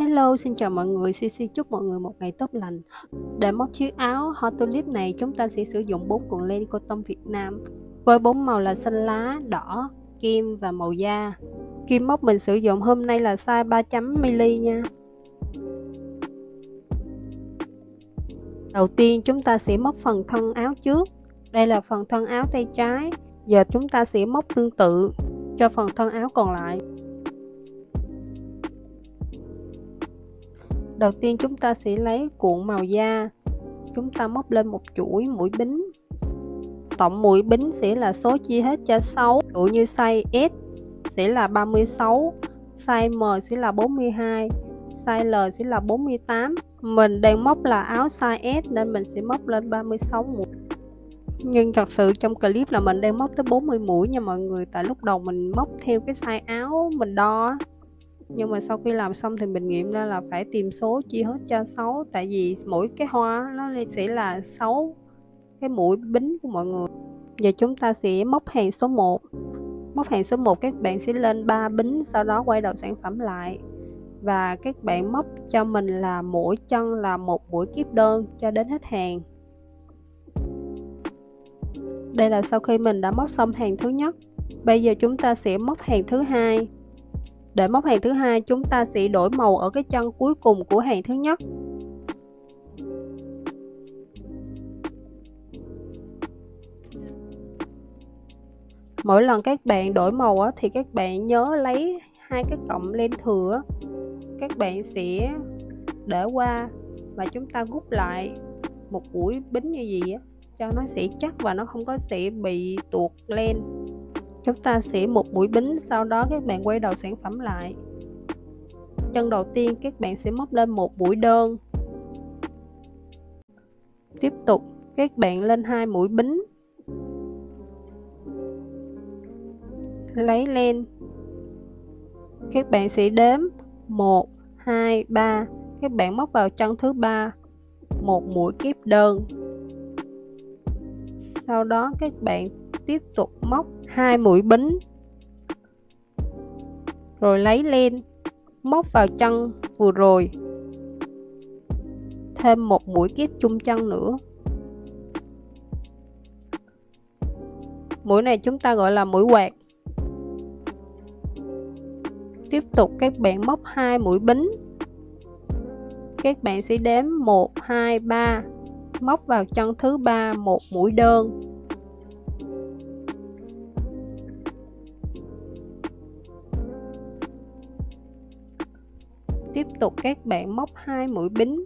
Hello, xin chào mọi người, CC chúc mọi người một ngày tốt lành. Để móc chiếc áo hot tulip này, chúng ta sẽ sử dụng 4 cuộn len cotton Việt Nam với bốn màu là xanh lá, đỏ, kim và màu da. Kim móc mình sử dụng hôm nay là size 3.mm nha. Đầu tiên chúng ta sẽ móc phần thân áo trước. Đây là phần thân áo tay trái. Giờ chúng ta sẽ móc tương tự cho phần thân áo còn lại. Đầu tiên chúng ta sẽ lấy cuộn màu da. Chúng ta móc lên một chuỗi mũi bính. Tổng mũi bính sẽ là số chia hết cho 6, dụ như size S sẽ là 36, size M sẽ là 42, size L sẽ là 48. Mình đang móc là áo size S nên mình sẽ móc lên 36 mũi. Nhưng thật sự trong clip là mình đang móc tới 40 mũi nha mọi người Tại lúc đầu mình móc theo cái size áo mình đo nhưng mà sau khi làm xong thì mình nghiệm ra là phải tìm số chia hết cho 6 tại vì mỗi cái hoa nó sẽ là 6 cái mũi bính của mọi người. Giờ chúng ta sẽ móc hàng số 1 móc hàng số 1 các bạn sẽ lên 3 bính, sau đó quay đầu sản phẩm lại. Và các bạn móc cho mình là mỗi chân là một mũi kiếp đơn cho đến hết hàng. Đây là sau khi mình đã móc xong hàng thứ nhất. Bây giờ chúng ta sẽ móc hàng thứ hai để móc hàng thứ hai, chúng ta sẽ đổi màu ở cái chân cuối cùng của hàng thứ nhất. Mỗi lần các bạn đổi màu thì các bạn nhớ lấy hai cái cọng len thừa các bạn sẽ để qua và chúng ta gút lại một mũi bính như gì á cho nó sẽ chắc và nó không có sẽ bị tuột len chúng ta sẽ một mũi bính, sau đó các bạn quay đầu sản phẩm lại. Chân đầu tiên, các bạn sẽ móc lên một mũi đơn. Tiếp tục, các bạn lên hai mũi bính. Lấy len. Các bạn sẽ đếm. 1 2 3 các bạn móc vào chân thứ ba. Một mũi kép đơn. Sau đó, các bạn tiếp tục móc hai mũi bính. Rồi lấy len, móc vào chân vừa rồi. Thêm một mũi kép chung chân nữa. Mũi này chúng ta gọi là mũi quạt. Tiếp tục các bạn móc hai mũi bính. Các bạn sẽ đếm 1 2 3 móc vào chân thứ ba, một mũi đơn. Tiếp tục các bạn móc hai mũi bính.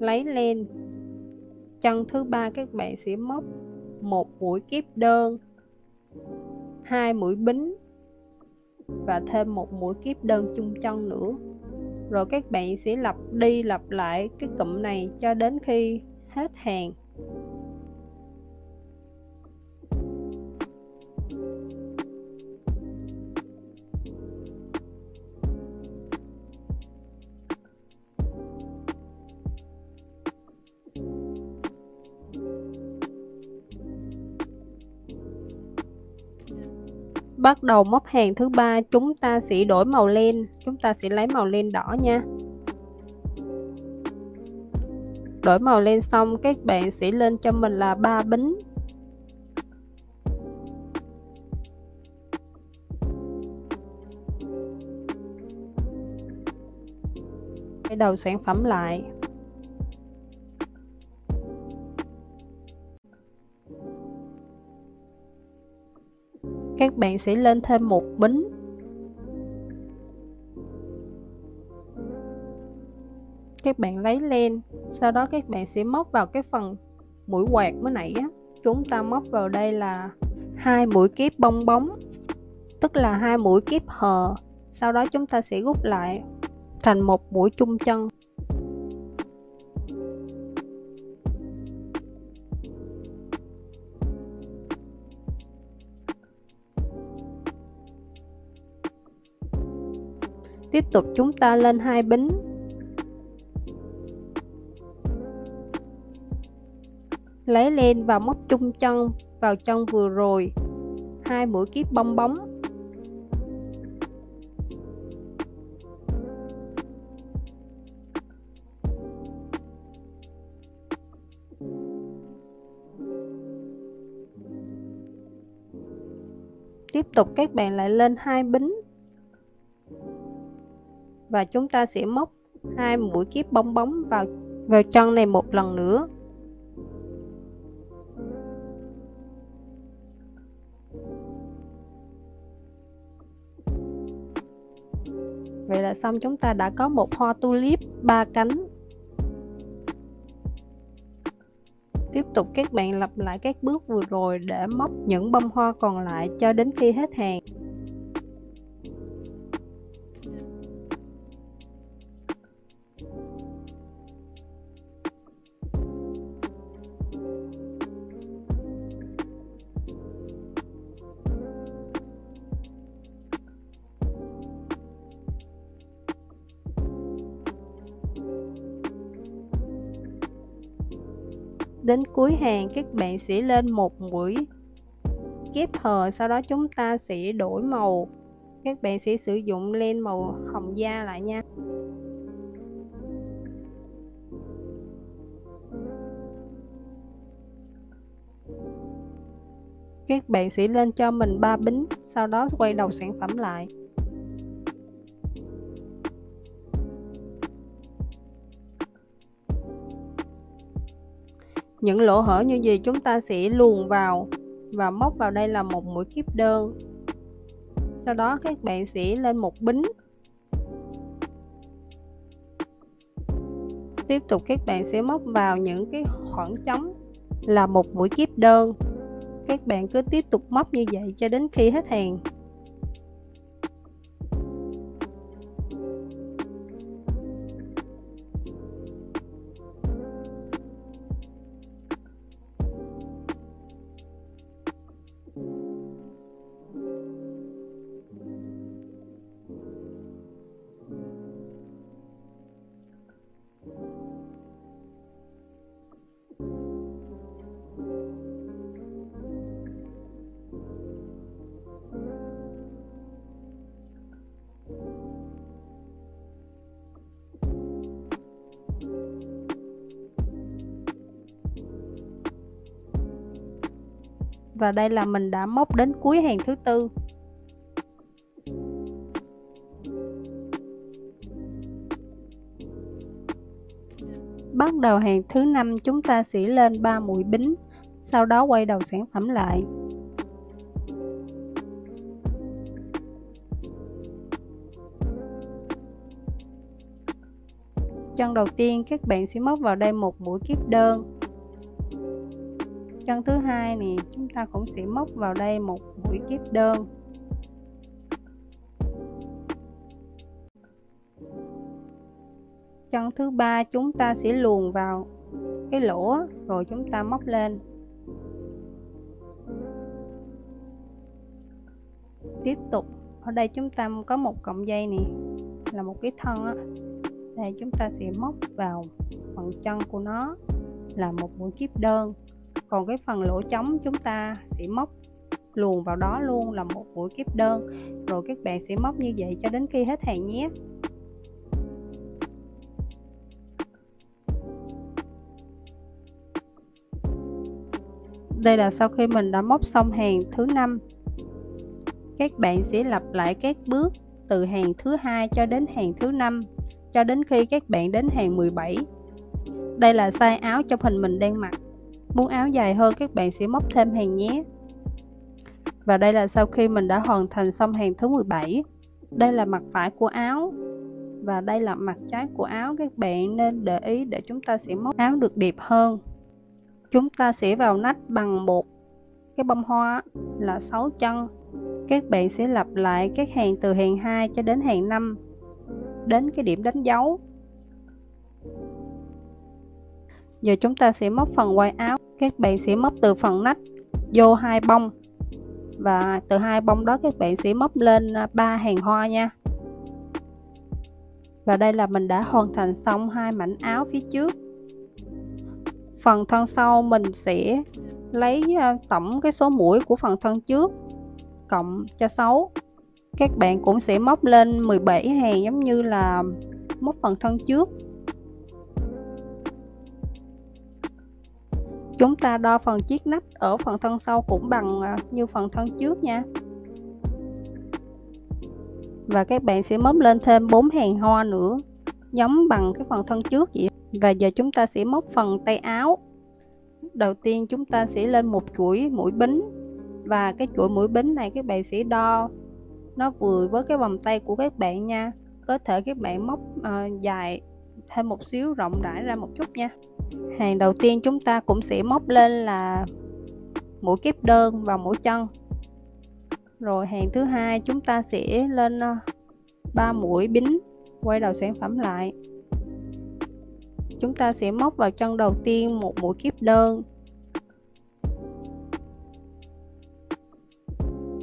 Lấy lên. Chân thứ ba các bạn sẽ móc một mũi kép đơn, hai mũi bính và thêm một mũi kép đơn chung chân nữa. Rồi các bạn sẽ lặp đi lặp lại cái cụm này cho đến khi hết hàng. Bắt đầu móc hàng thứ ba, chúng ta sẽ đổi màu len. Chúng ta sẽ lấy màu len đỏ nha. Đổi màu len xong, các bạn sẽ lên cho mình là ba bính. Cái đầu sản phẩm lại. Các bạn sẽ lên thêm một bính các bạn lấy len, sau đó các bạn sẽ móc vào cái phần mũi quạt mới nãy á. Chúng ta móc vào đây là hai mũi kép bong bóng, tức là hai mũi kép hờ. Sau đó chúng ta sẽ rút lại thành một mũi chung chân. tục chúng ta lên hai bính. Lấy lên và móc chung chân, vào chân vừa rồi. Hai mũi kiếp bong bóng. Tiếp tục các bạn lại lên hai bính và chúng ta sẽ móc hai mũi kiếp bong bóng vào vào chân này một lần nữa. Vậy là xong, chúng ta đã có một hoa tulip, ba cánh. Tiếp tục các bạn lặp lại các bước vừa rồi để móc những bông hoa còn lại cho đến khi hết hàng. Đến cuối hàng, các bạn sẽ lên một mũi kép hờ, sau đó chúng ta sẽ đổi màu. Các bạn sẽ sử dụng len màu hồng da lại nha. Các bạn sẽ lên cho mình ba bính, sau đó quay đầu sản phẩm lại. Những lỗ hở như gì chúng ta sẽ luồn vào và móc vào đây là một mũi kiếp đơn. Sau đó các bạn sẽ lên một bính. Tiếp tục các bạn sẽ móc vào những cái khoảng trống là một mũi kiếp đơn. Các bạn cứ tiếp tục móc như vậy cho đến khi hết hàng. Và đây là mình đã móc đến cuối hàng thứ tư. Bắt đầu hàng thứ năm, chúng ta sẽ lên 3 mũi bính, sau đó quay đầu sản phẩm lại. Chân đầu tiên, các bạn sẽ móc vào đây một mũi kiếp đơn chân thứ hai nè chúng ta cũng sẽ móc vào đây một mũi kép đơn. Chân thứ ba, chúng ta sẽ luồn vào cái lỗ, rồi chúng ta móc lên. Tiếp tục, ở đây chúng ta có một cọng dây này là một cái thân á. Đây, chúng ta sẽ móc vào phần chân của nó là một mũi kiếp đơn còn cái phần lỗ trống chúng ta sẽ móc luồn vào đó luôn là một mũi kép đơn. Rồi các bạn sẽ móc như vậy cho đến khi hết hàng nhé. Đây là sau khi mình đã móc xong hàng thứ năm. Các bạn sẽ lặp lại các bước từ hàng thứ hai cho đến hàng thứ năm, cho đến khi các bạn đến hàng 17 đây là size áo cho hình mình đang mặc. Muốn áo dài hơn, các bạn sẽ móc thêm hàng nhé. Và đây là sau khi mình đã hoàn thành xong hàng thứ 17. Đây là mặt phải của áo và đây là mặt trái của áo, các bạn nên để ý để chúng ta sẽ móc áo được đẹp hơn. Chúng ta sẽ vào nách bằng một cái bông hoa là 6 chân. Các bạn sẽ lặp lại các hàng từ hàng 2 cho đến hàng 5 đến cái điểm đánh dấu giờ chúng ta sẽ móc phần quai áo. Các bạn sẽ móc từ phần nách vô hai bông. Và từ hai bông đó các bạn sẽ móc lên à, ba hàng hoa nha. Và đây là mình đã hoàn thành xong hai mảnh áo phía trước. Phần thân sau mình sẽ lấy à, tổng cái số mũi của phần thân trước, cộng cho 6 các bạn cũng sẽ móc lên 17 hàng giống như là móc phần thân trước. Chúng ta đo phần chiếc nách ở phần thân sau cũng bằng à, như phần thân trước nha. và các bạn sẽ móc lên thêm 4 hàng hoa nữa giống bằng cái phần thân trước vậy. Và giờ chúng ta sẽ móc phần tay áo. Đầu tiên chúng ta sẽ lên một chuỗi mũi bính. Và cái chuỗi mũi bính này các bạn sẽ đo nó vừa với cái vòng tay của các bạn nha. Có thể các bạn móc uh, dài thêm một xíu rộng rãi ra một chút nha hàng đầu tiên chúng ta cũng sẽ móc lên là mũi kép đơn và mũi chân. Rồi hàng thứ hai chúng ta sẽ lên ờ, 3 mũi bính, quay đầu sản phẩm lại. Chúng ta sẽ móc vào chân đầu tiên một mũi kép đơn.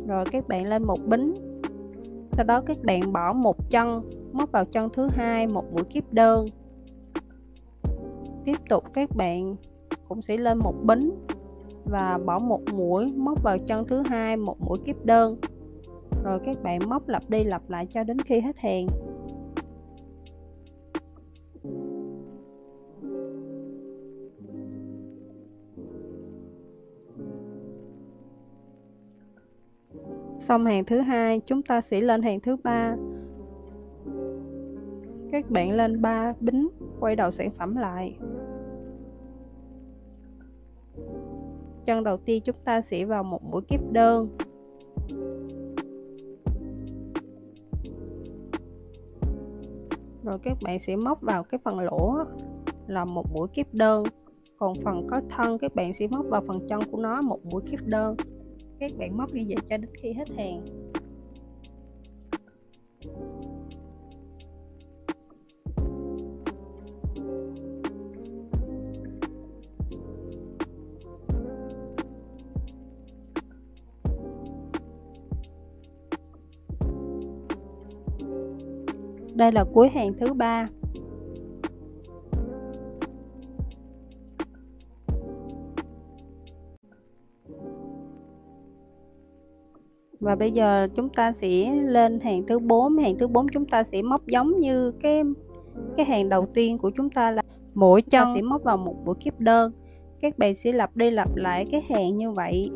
Rồi các bạn lên một bính. Sau đó các bạn bỏ một chân, móc vào chân thứ hai một mũi kép đơn tiếp tục các bạn cũng sẽ lên một bính và bỏ một mũi, móc vào chân thứ hai, một mũi kép đơn. Rồi các bạn móc lặp đi lặp lại cho đến khi hết hàng. Xong hàng thứ hai, chúng ta sẽ lên hàng thứ ba các bạn lên ba bính, quay đầu sản phẩm lại. Chân đầu tiên chúng ta sẽ vào một mũi kép đơn. Rồi các bạn sẽ móc vào cái phần lỗ là một mũi kép đơn. Còn phần có thân, các bạn sẽ móc vào phần chân của nó một mũi kép đơn. Các bạn móc như vậy cho đến khi hết hàng. Đây là cuối hàng thứ ba. Và bây giờ chúng ta sẽ lên hàng thứ 4 hàng thứ 4 chúng ta sẽ móc giống như cái cái hàng đầu tiên của chúng ta là mỗi chân sẽ móc vào một mũi kép đơn. Các bạn sẽ lặp đi lặp lại cái hàng như vậy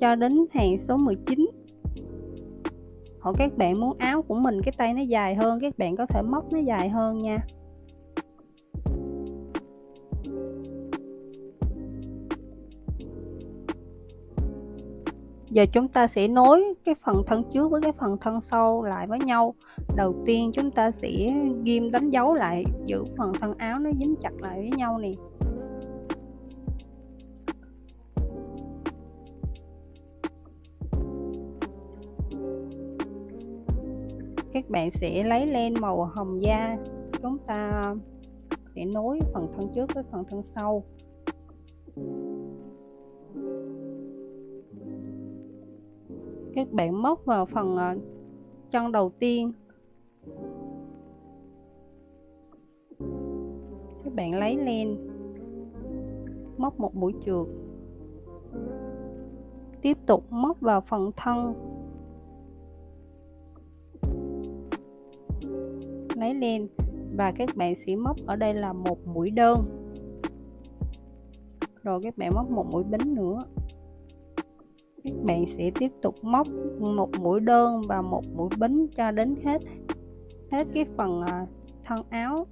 cho đến hàng số 19 hoặc các bạn muốn áo của mình, cái tay nó dài hơn, các bạn có thể móc nó dài hơn nha. Giờ chúng ta sẽ nối cái phần thân trước với cái phần thân sau lại với nhau. Đầu tiên chúng ta sẽ ghim đánh dấu lại, giữ phần thân áo nó dính chặt lại với nhau nè. Các bạn sẽ lấy len màu hồng da. Chúng ta sẽ nối phần thân trước với phần thân sau. Các bạn móc vào phần ờ, chân đầu tiên. Các bạn lấy len, móc một mũi trượt. Tiếp tục móc vào phần thân. Máy len và các bạn sẽ móc ở đây là một mũi đơn. Rồi các bạn móc một mũi bính nữa. Các bạn sẽ tiếp tục móc một mũi đơn và một mũi bính cho đến hết hết cái phần à, thân áo.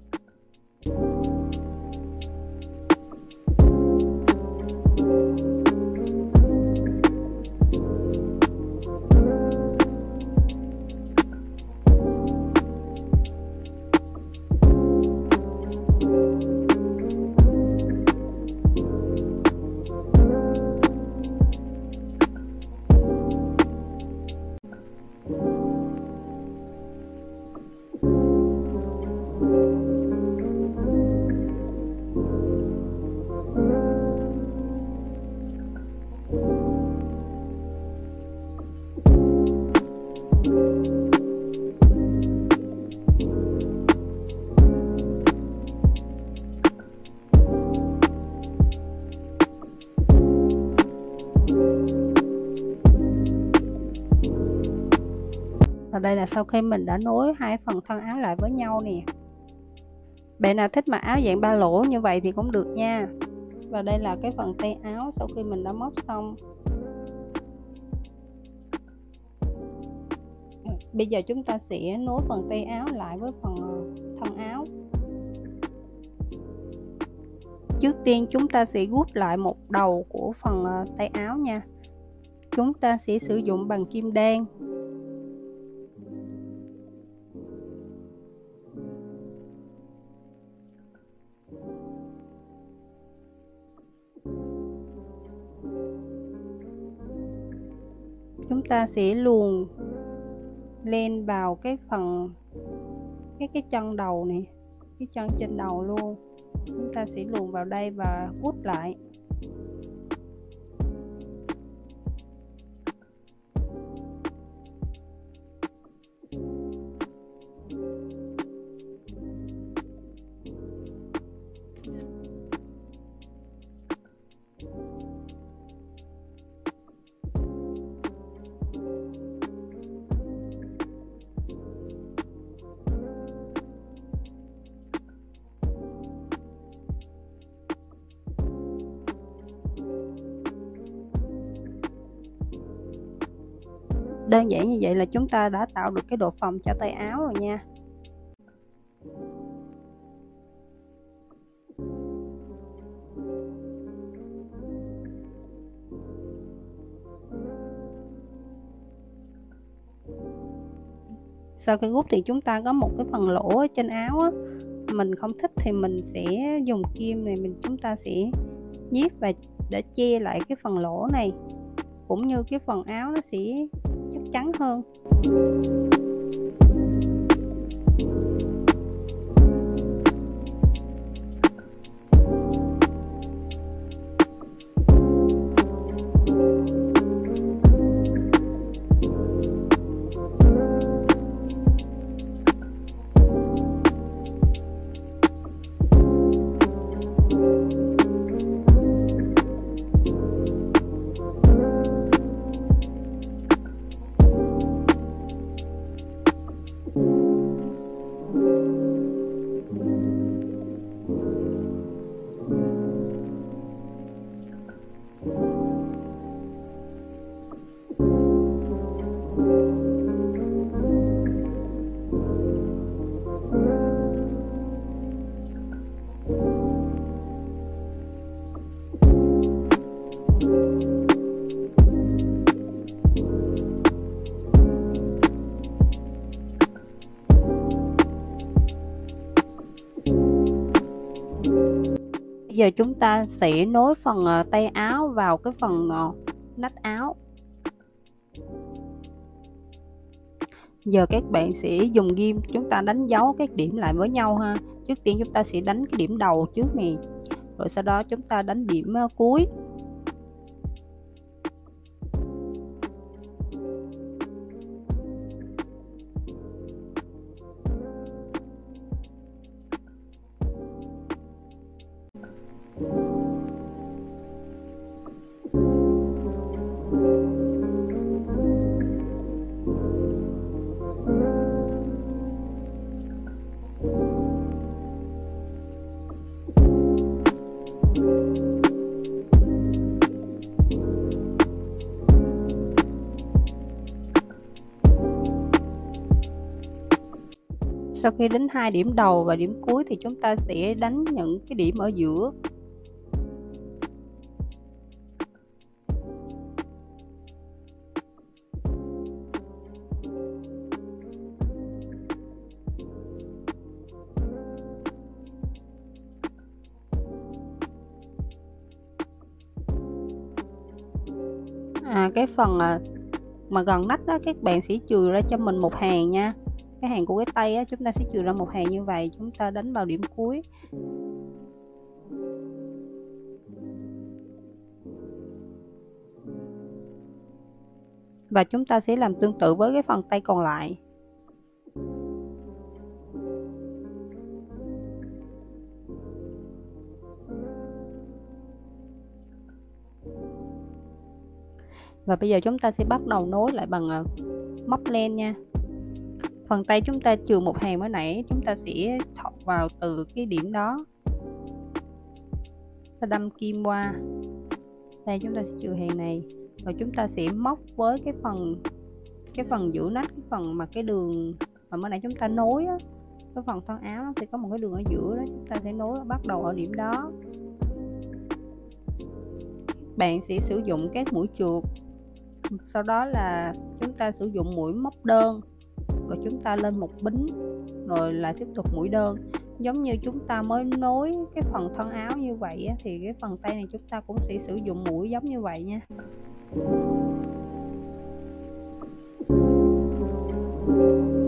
Đây là sau khi mình đã nối hai phần thân áo lại với nhau nè. Bạn nào thích mặc áo dạng ba lỗ như vậy thì cũng được nha. Và đây là cái phần tay áo sau khi mình đã móc xong. Bây giờ chúng ta sẽ nối phần tay áo lại với phần thân áo. Trước tiên chúng ta sẽ gút lại một đầu của phần ờ, tay áo nha. Chúng ta sẽ sử dụng bằng kim đen. Ta sẽ luồn lên vào cái phần, cái cái chân đầu này, cái chân trên đầu luôn. Chúng ta sẽ luồn vào đây và hút lại. Đơn giản như vậy là chúng ta đã tạo được cái độ phòng cho tay áo rồi nha. Sau khi gút thì chúng ta có một cái phần lỗ ở trên áo á. Mình không thích thì mình sẽ dùng kim này, mình chúng ta sẽ nhíp và để che lại cái phần lỗ này. Cũng như cái phần áo nó sẽ chắn hơn. Giờ chúng ta sẽ nối phần ờ, tay áo vào cái phần ờ, nách áo. Giờ các bạn sẽ dùng ghim chúng ta đánh dấu các điểm lại với nhau ha. Trước tiên chúng ta sẽ đánh cái điểm đầu trước này rồi sau đó chúng ta đánh điểm ờ, cuối. Sau khi đến hai điểm đầu và điểm cuối thì chúng ta sẽ đánh những cái điểm ở giữa. À, cái phần à, mà gần nách đó các bạn sẽ chừa ra cho mình một hàng nha cái hàng của cái tay á, chúng ta sẽ trừ ra một hàng như vậy chúng ta đánh vào điểm cuối. Và chúng ta sẽ làm tương tự với cái phần tay còn lại. Và bây giờ chúng ta sẽ bắt đầu nối lại bằng ờ, móc len nha phần tay chúng ta trừ một hàng mới nãy chúng ta sẽ thọc vào từ cái điểm đó. Ta đâm kim qua. Đây chúng ta sẽ trừ hàng này. Rồi chúng ta sẽ móc với cái phần cái phần giữ nách cái phần mà cái đường mà mới nãy chúng ta nối á. Cái phần thân áo nó sẽ có một cái đường ở giữa đó chúng ta sẽ nối bắt đầu ở điểm đó. Bạn sẽ sử dụng các mũi chuột, sau đó là chúng ta sử dụng mũi móc đơn rồi chúng ta lên một bính, rồi lại tiếp tục mũi đơn. Giống như chúng ta mới nối cái phần thân áo như vậy thì cái phần tay này chúng ta cũng sẽ sử dụng mũi giống như vậy nha. thank you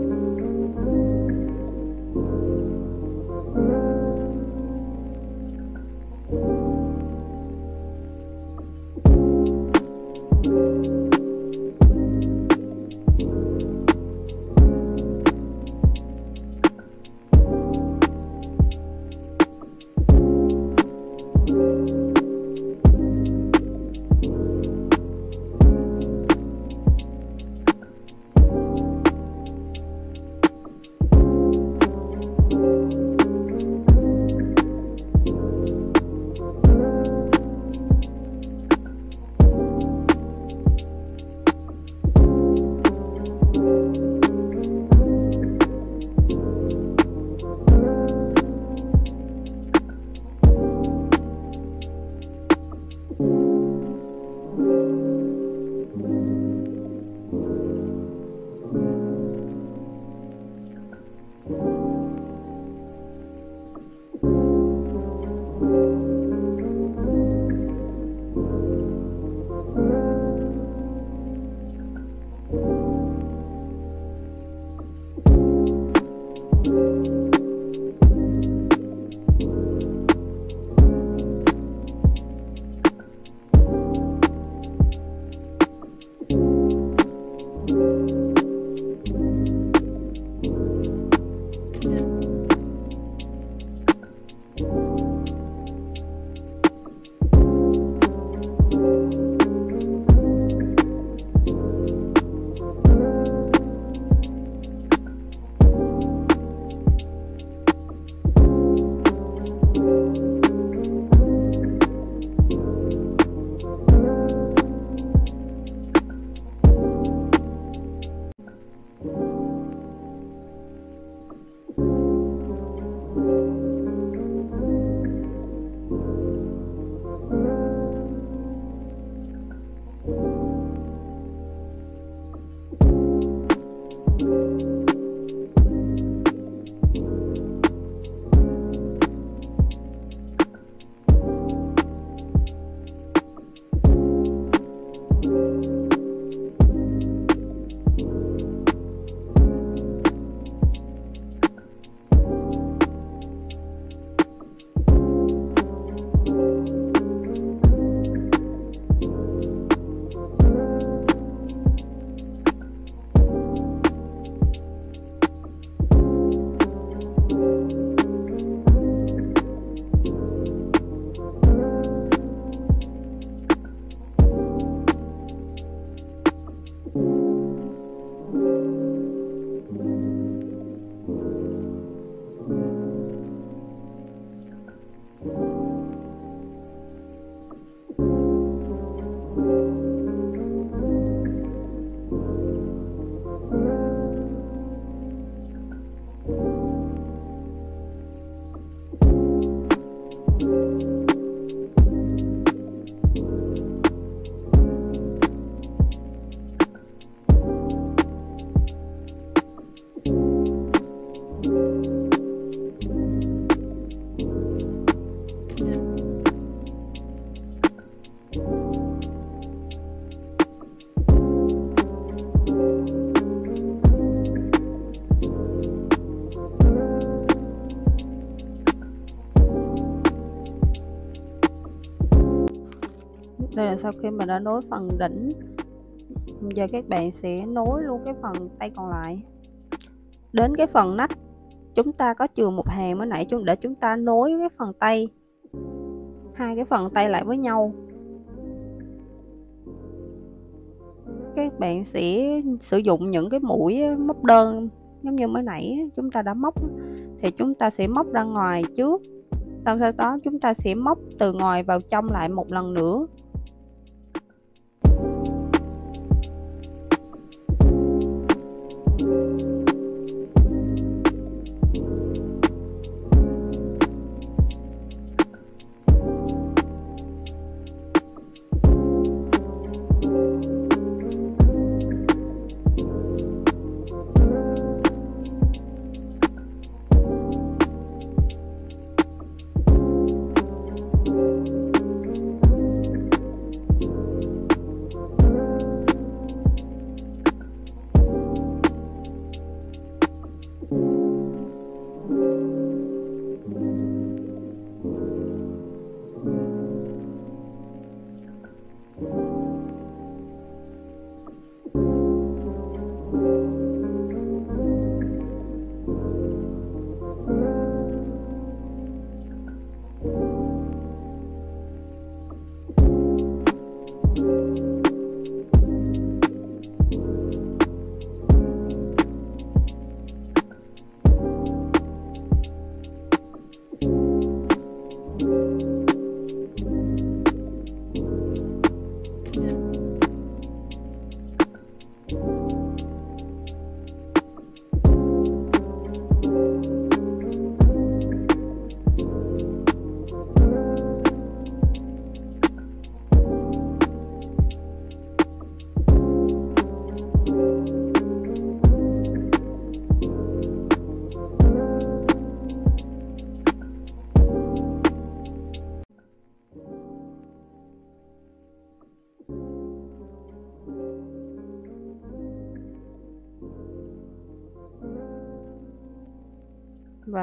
mình đã nối phần đỉnh. Giờ các bạn sẽ nối luôn cái phần tay còn lại. Đến cái phần nách, chúng ta có chừa một hàng mới nãy chúng, để chúng ta nối cái phần tay. Hai cái phần tay lại với nhau. Các bạn sẽ sử dụng những cái mũi móc đơn, giống như mới nãy, chúng ta đã móc. Thì chúng ta sẽ móc ra ngoài trước. Sau đó chúng ta sẽ móc từ ngoài vào trong lại một lần nữa.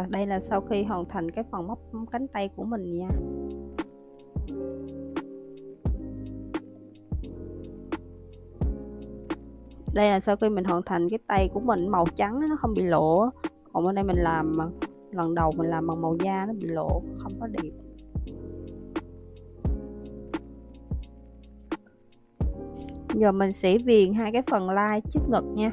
Và đây là sau khi hoàn thành cái phần móc cánh tay của mình nha. Đây là sau khi mình hoàn thành cái tay của mình, màu trắng nó không bị lộ còn bên đây mình làm, lần đầu mình làm bằng màu da nó bị lộ không có đẹp. Giờ mình sẽ viền hai cái phần lai trước ngực nha.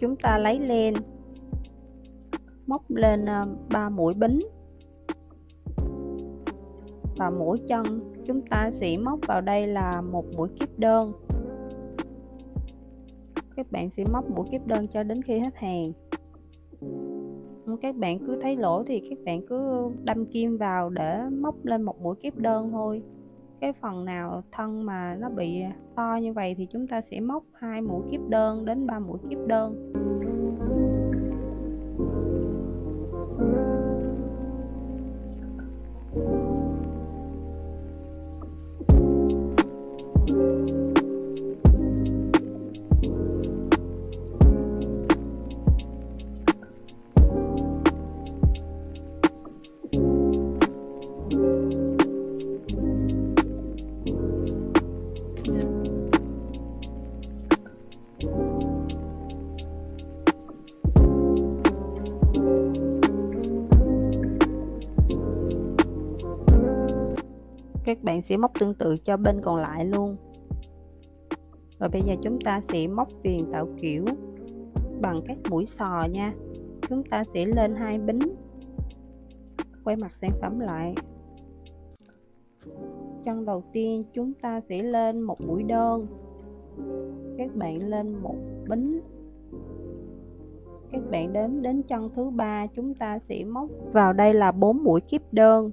Chúng ta lấy lên. Móc lên ờ, ba mũi bính. Và mũi chân chúng ta sẽ móc vào đây là một mũi kiếp đơn. Các bạn sẽ móc mũi kiếp đơn cho đến khi hết hàng. Các bạn cứ thấy lỗ thì các bạn cứ đâm kim vào để móc lên một mũi kiếp đơn thôi cái phần nào thân mà nó bị to như vậy thì chúng ta sẽ móc hai mũi kiếp đơn đến ba mũi kiếp đơn. Bạn sẽ móc tương tự cho bên còn lại luôn. Rồi bây giờ chúng ta sẽ móc viền tạo kiểu bằng các mũi sò nha. Chúng ta sẽ lên hai bính, quay mặt sản phẩm lại. Chân đầu tiên chúng ta sẽ lên một mũi đơn. Các bạn lên một bính. Các bạn đến đến chân thứ ba, chúng ta sẽ móc vào đây là bốn mũi kiếp đơn.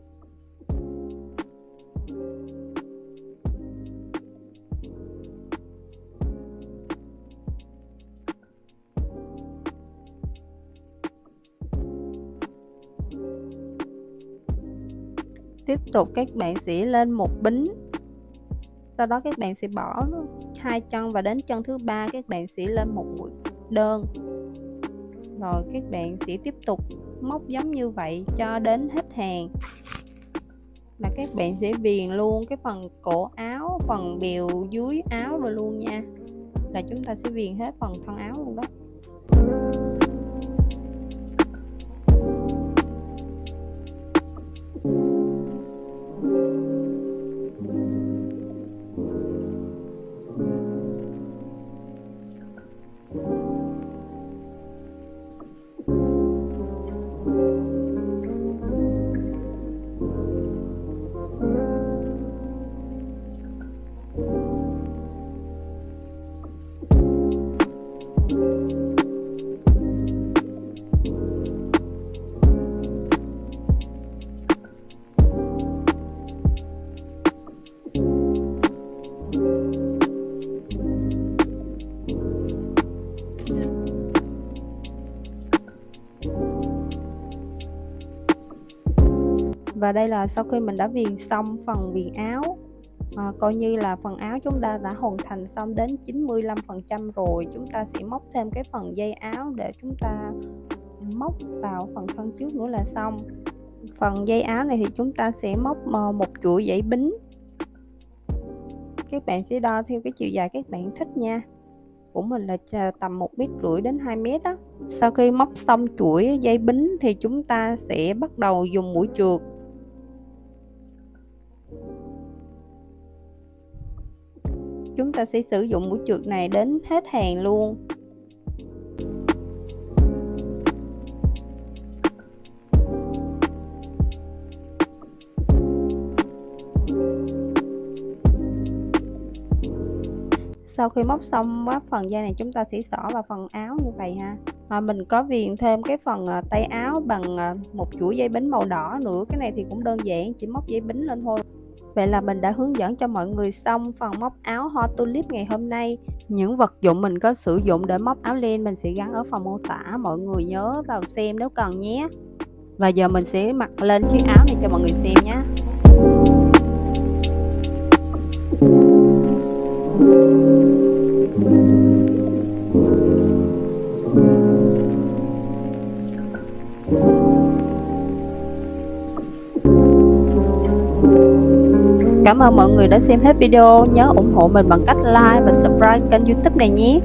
Tiếp tục các bạn sẽ lên một bính. Sau đó các bạn sẽ bỏ hai chân và đến chân thứ ba, các bạn sẽ lên một mũi đơn. Rồi các bạn sẽ tiếp tục móc giống như vậy cho đến hết hàng. Là các bạn sẽ viền luôn cái phần cổ áo, phần bìu dưới áo rồi luôn nha. Là chúng ta sẽ viền hết phần thân áo luôn đó. Và đây là sau khi mình đã viền xong phần viền áo. À, coi như là phần áo chúng ta đã hoàn thành xong đến 95% rồi. Chúng ta sẽ móc thêm cái phần dây áo để chúng ta móc vào phần thân trước nữa là xong. Phần dây áo này thì chúng ta sẽ móc ờ, một chuỗi dãy bính. Các bạn sẽ đo theo cái chiều dài các bạn thích nha. Của mình là tầm một mét rưỡi đến 2 mét á. Sau khi móc xong chuỗi dây bính thì chúng ta sẽ bắt đầu dùng mũi trượt. Chúng ta sẽ sử dụng mũi trượt này đến hết hàng luôn. Sau khi móc xong quá phần dây này chúng ta sẽ xỏ vào phần áo như vậy ha. À, mình có viền thêm cái phần à, tay áo bằng à, một chuỗi dây bính màu đỏ nữa. Cái này thì cũng đơn giản chỉ móc dây bính lên thôi. Vậy là mình đã hướng dẫn cho mọi người xong phần móc áo hoa tulip ngày hôm nay. Những vật dụng mình có sử dụng để móc áo len mình sẽ gắn ở phần mô tả, mọi người nhớ vào xem nếu cần nhé. Và giờ mình sẽ mặc lên chiếc áo này cho mọi người xem nhé. Cảm ơn mọi người đã xem hết video. Nhớ ủng hộ mình bằng cách like và subscribe kênh youtube này nhé.